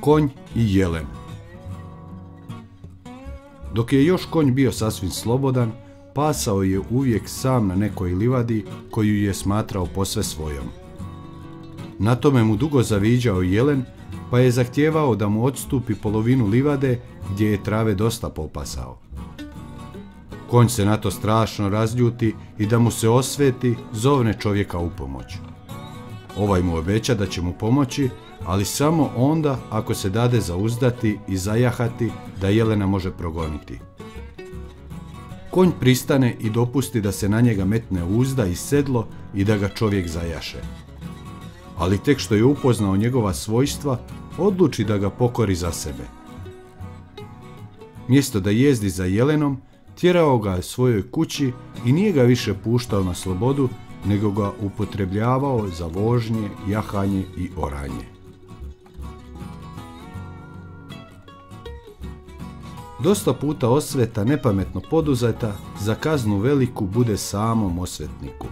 Konj i jelen Dok je još konj bio sasvim slobodan, pasao je uvijek sam na nekoj livadi koju je smatrao posve svojom. Na tome mu dugo zaviđao jelen, pa je zahtijevao da mu odstupi polovinu livade gdje je trave dosta popasao. Konj se na to strašno razljuti i da mu se osveti, zovne čovjeka u pomoć. Ovaj mu obeća da će mu pomoći, ali samo onda ako se dade zauzdati i zajahati da Jelena može progoniti. Konj pristane i dopusti da se na njega metne uzda i sedlo i da ga čovjek zajaše. Ali tek što je upoznao njegova svojstva, odluči da ga pokori za sebe. Mjesto da jezdi za jelenom, tjerao ga je svojoj kući i nije ga više puštao na slobodu, nego ga upotrebljavao za vožnje, jahanje i oranje. Dosta puta osveta nepametno poduzeta za kaznu veliku bude samom osvetniku.